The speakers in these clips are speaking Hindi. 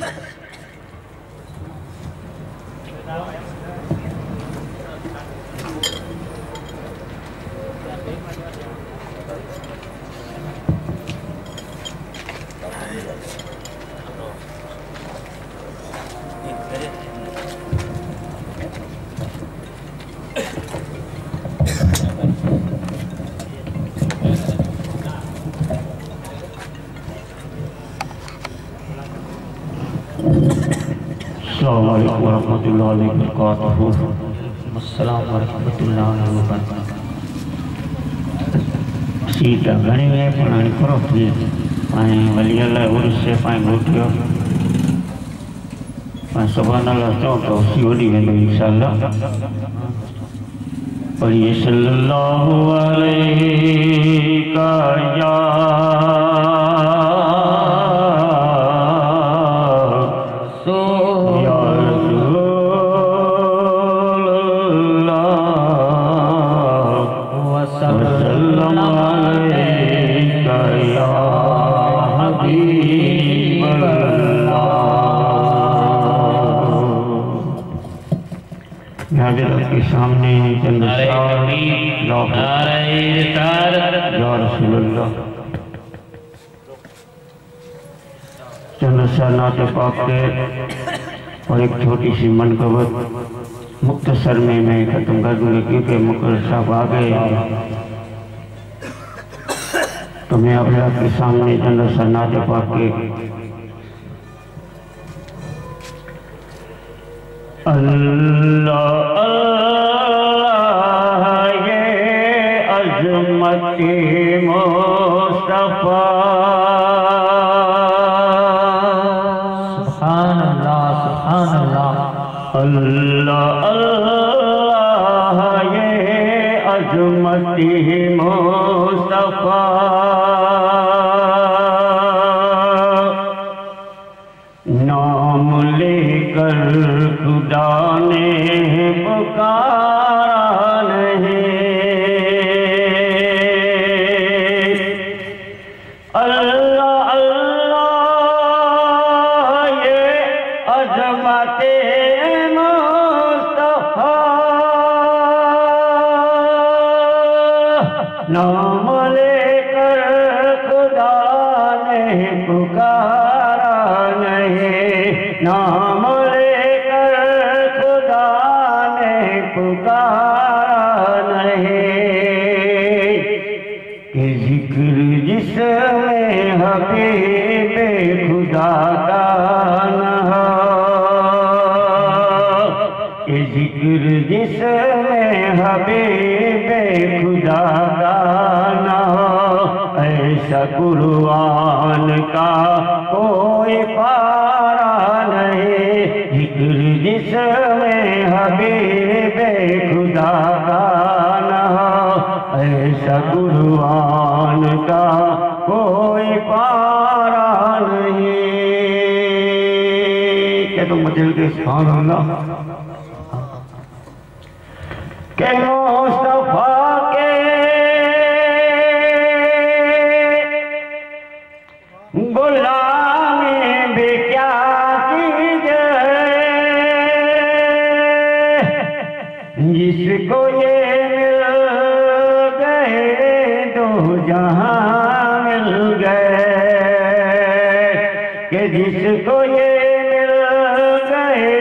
Ha ha ha! अस्सलाम वालेकुम वरहमतुल्लाहि अस्सलाम वरहमतुल्लाहि वबरकातुहू सीट घणी वे पण हाणे खरो थिए ऐं वली अलाह उर्स पाण ॻोठियो ऐं सुभान अलाह चओ त उसी होॾी वेंदो इनशा पढ़िए सल्लल्लाहु अलैहि का या हबीबल्लाह के सामने चंद चंद पाक के और एक छोटी सी मनकबत मुख्तसर में मैं खत्म कर दूँगा क्योंकि मुकर साहब आ गए तो मैं अपने आपके सामने चंद नाते पाक के अल्लाह सुभान अल्लाह सुभान अल्लाह अल्लाह अल्लाह ये अजमती मुस्तफ़ा। खुदा ने पुकारा नहीं। नाम लेकर खुदा ने पुकारा नहीं। ज़िक्र जिसमें हबीब खुदा का न ज़िक्र जिसमें हबीब खुदा का न ऐसा का कोई पारा नहीं, ज़िक्र जिसमें हबीब खुदा का ऐसा कुर्बान का कोई पारा नहीं। क्या तुम दिल के अल्लाह के जिसको ये मिल गए दो जहाँ मिल गए। कि जिसको ये मिल गए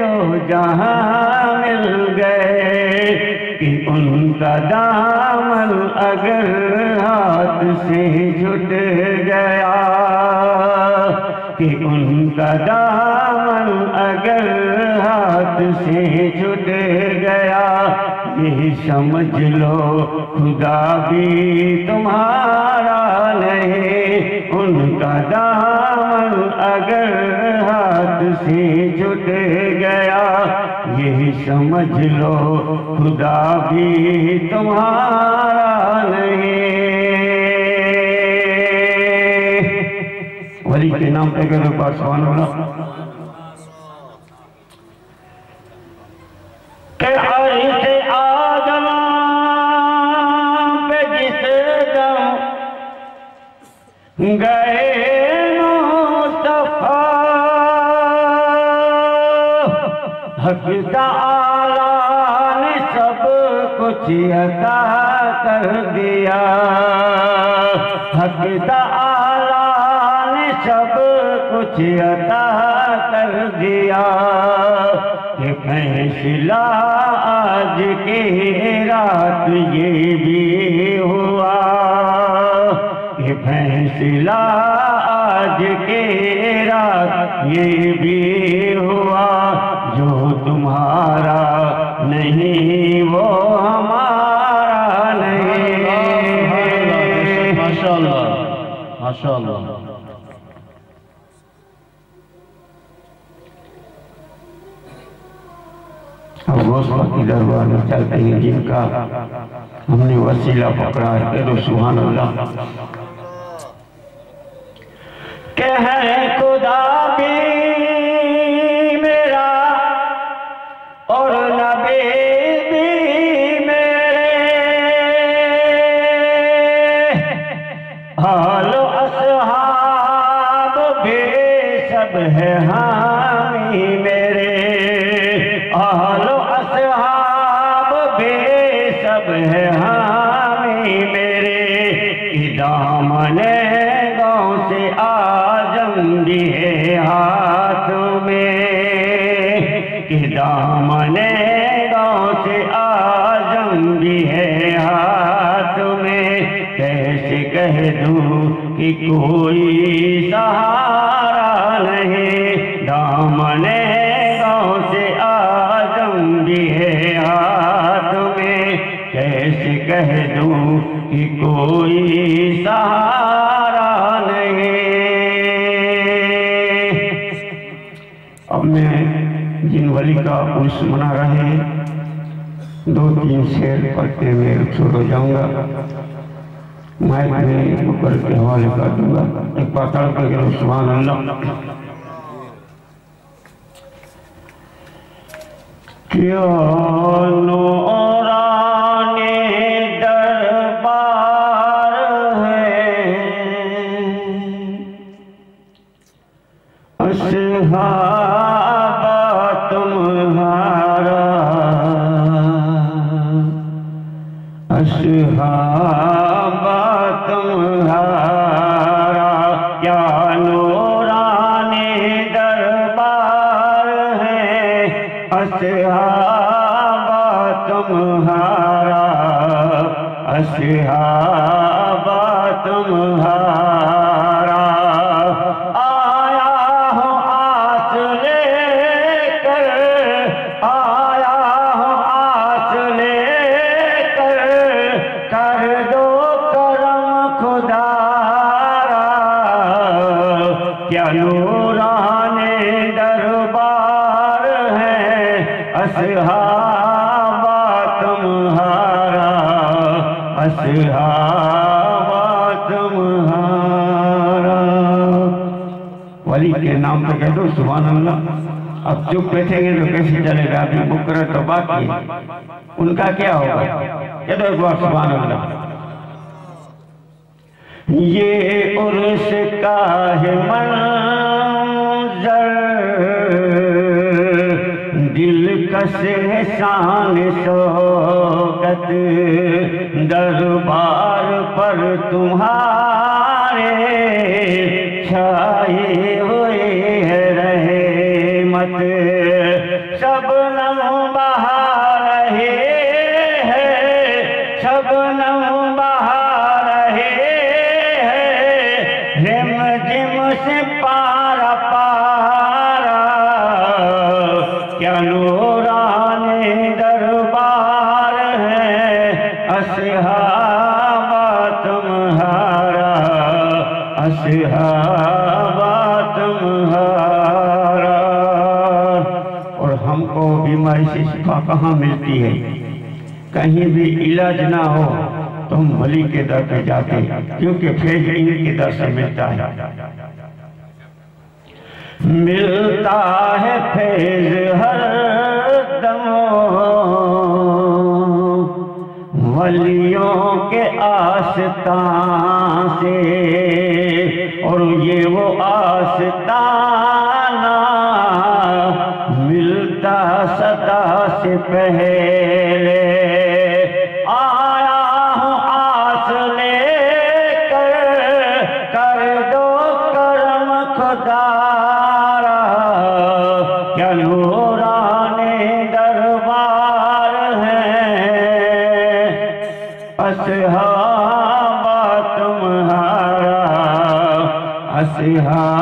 दो जहाँ मिल गए। कि उनका दामन अगर हाथ से दामन अगर हाथ से छूट गया ये समझ लो खुदा भी तुम्हारा नहीं। उनका दामन अगर हाथ से छूट गया ये समझ लो खुदा भी तुम्हारा नहीं। वली के नाम पे करो पासवान वाला के अर्श आदम पे जिस दम गए मुस्तफ़ा हक ताला ने सब कुछ अता कर दिया। हक ताला ने सब कुछ अता कर दिया। कि फैसला आज के रात ये भी हुआ। कि फैसला आज के रात ये भी हुआ। जो तुम्हारा नहीं वो हमारा नहीं। माशाल्लाह माशाल्लाह। अब गौसपा की दरबार में चलते हैं जिनका हमने वसीला पकड़ा है। दो सुभान अल्लाह कह खुदा और है हामी आज़म दिए हाथ में। कि दामने गाँव से आज़म दिए हाथ में। कैसे कह दूँ कि कोई सहारा नहीं। दामने गाँव से आज़म दिए हाथ में। कैसे कह दूँ कि कोई का मना रहे दो तीन शेर पढ़ते मैं हो जाऊँगा। में मुकर के हवाले कर दूँगा। एक बार तड़प के सुबहान अल्लाह क्यों दरबार असहाबा तुम्हारा आया हो आस लेकर, आया हो आस लेकर। कर दो करम खुदारा। क्या नूराने दरबार है असहाबा वली के नाम पे कह दो सुबहान अल्लाह अब चुप बैठेंगे तो कैसे चलेगा? अभी मुकर तो बाकी है। उनका क्या होगा? कह दो एक बार सुबहान अल्लाह ये उर्स का है मंजर। दिलकश है शान शौकत। दरबार पर तुम्हारे हमको बीमारी से शिफा कहाँ मिलती है? कहीं भी इलाज ना हो तो हम वली के दर पे जाते क्योंकि फैज के दर से मिलता है। मिलता है फैज हर दम वलियों के आस्तां से, और ये वो आस्ताना से पहले आया हूँ आस लेकर, कर दो करम खुदारा क्या नूरानी दरबार है। असहाबा तुम्हारा असहाबा